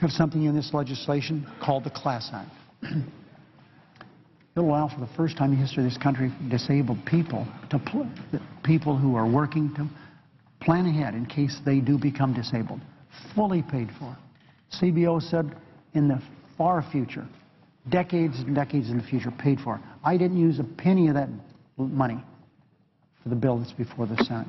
have something in this legislation called the CLASS Act. It'll allow for the first time in the history of this country disabled people to pl- people who are working to plan ahead in case they do become disabled, fully paid for. CBO said in the far future, decades and decades in the future, paid for. I didn't use a penny of that money for the bill that's before the Senate.